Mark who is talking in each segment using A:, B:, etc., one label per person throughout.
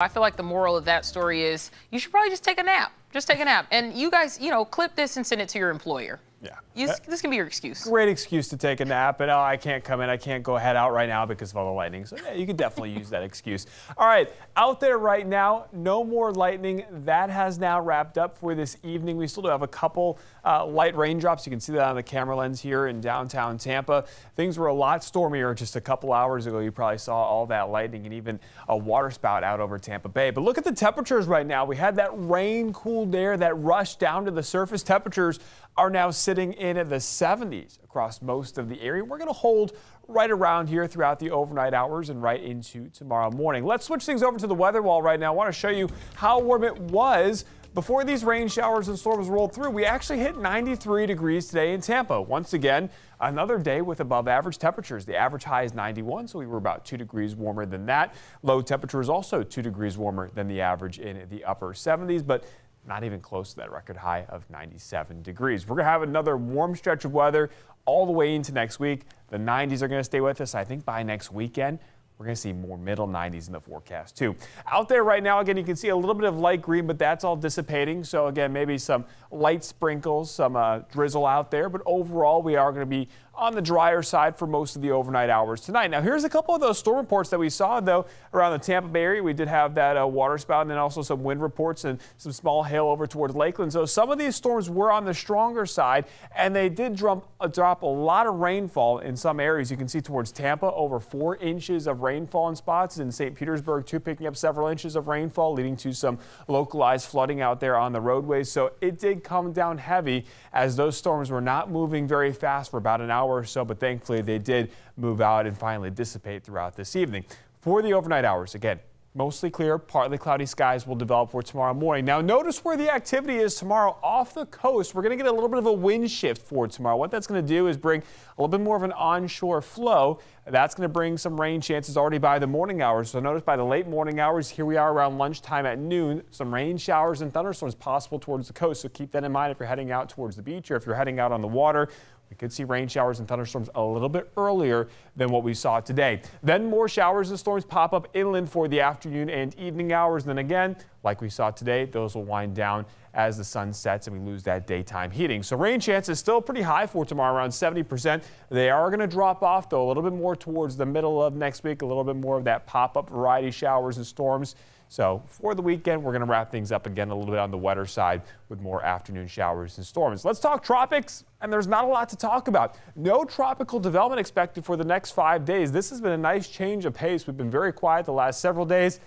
A: I feel like the moral of that story is you should probably just take a nap. Just take a nap. And you guys, you know, clip this and send it to your employer.
B: Yeah.
A: You, this can be your excuse.
B: Great excuse to take a nap, but oh, I can't come in. I can't go head out right now because of all the lightning. So yeah, you could definitely use that excuse. All right, out there right now, no more lightning. That has now wrapped up for this evening. We still do have a couple uh, light raindrops. You can see that on the camera lens here in downtown Tampa. Things were a lot stormier just a couple hours ago. You probably saw all that lightning and even a water spout out over Tampa Bay. But look at the temperatures right now. We had that rain cooled air that rushed down to the surface. Temperatures are now sitting in the 70s across most of the area. We're going to hold right around here throughout the overnight hours and right into tomorrow morning. Let's switch things over to the weather wall right now. I want to show you how warm it was before these rain showers and storms rolled through. We actually hit 93 degrees today in Tampa. Once again, another day with above average temperatures. The average high is 91, so we were about 2 degrees warmer than that. Low temperature is also 2 degrees warmer than the average in the upper 70s, but not even close to that record high of 97 degrees. We're going to have another warm stretch of weather all the way into next week. The 90s are going to stay with us, I think, by next weekend. We're going to see more middle 90s in the forecast too. Out there right now, again, you can see a little bit of light green, but that's all dissipating. So again, maybe some light sprinkles, some uh, drizzle out there. But overall, we are going to be on the drier side for most of the overnight hours tonight. Now, here's a couple of those storm reports that we saw, though, around the Tampa Bay area. We did have that uh, water spout and then also some wind reports and some small hail over towards Lakeland. So some of these storms were on the stronger side, and they did drop, uh, drop a lot of rainfall in some areas. You can see towards Tampa, over four inches of rainfall in spots. In St. Petersburg, too, picking up several inches of rainfall, leading to some localized flooding out there on the roadways. So it did come down heavy as those storms were not moving very fast for about an hour or so, but thankfully they did move out and finally dissipate throughout this evening. For the overnight hours, again, Mostly clear, partly cloudy skies will develop for tomorrow morning. Now, notice where the activity is tomorrow off the coast. We're going to get a little bit of a wind shift for tomorrow. What that's going to do is bring a little bit more of an onshore flow. That's going to bring some rain chances already by the morning hours. So notice by the late morning hours, here we are around lunchtime at noon, some rain showers and thunderstorms possible towards the coast. So keep that in mind if you're heading out towards the beach or if you're heading out on the water. We could see rain showers and thunderstorms a little bit earlier than what we saw today. Then more showers and storms pop up inland for the afternoon and evening hours. And then again, like we saw today, those will wind down as the sun sets and we lose that daytime heating. So rain chances is still pretty high for tomorrow, around 70%. They are going to drop off, though, a little bit more towards the middle of next week, a little bit more of that pop-up variety showers and storms. So for the weekend, we're going to wrap things up again a little bit on the wetter side with more afternoon showers and storms. Let's talk tropics, and there's not a lot to talk about. No tropical development expected for the next five days. This has been a nice change of pace. We've been very quiet the last several days.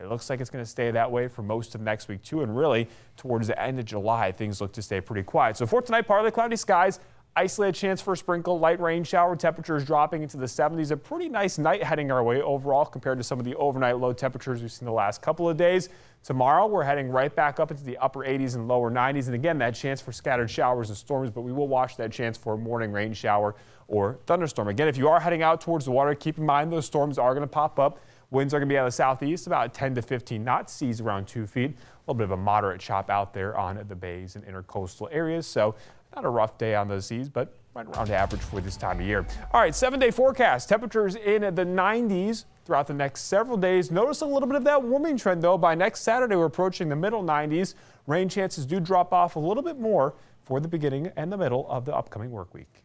B: It looks like it's going to stay that way for most of next week, too. And really, towards the end of July, things look to stay pretty quiet. So for tonight, partly cloudy skies. Isolated chance for a sprinkle, light rain shower, temperatures dropping into the 70s. A pretty nice night heading our way overall compared to some of the overnight low temperatures we've seen the last couple of days. Tomorrow, we're heading right back up into the upper 80s and lower 90s. And again, that chance for scattered showers and storms, but we will watch that chance for a morning rain shower or thunderstorm. Again, if you are heading out towards the water, keep in mind those storms are going to pop up. Winds are going to be out of the southeast, about 10 to 15 knots, seas around 2 feet. A little bit of a moderate chop out there on the bays and intercoastal areas. So not a rough day on those seas, but right around average for this time of year. All right, seven day forecast. Temperatures in the 90s throughout the next several days. Notice a little bit of that warming trend, though. By next Saturday, we're approaching the middle 90s. Rain chances do drop off a little bit more for the beginning and the middle of the upcoming work week.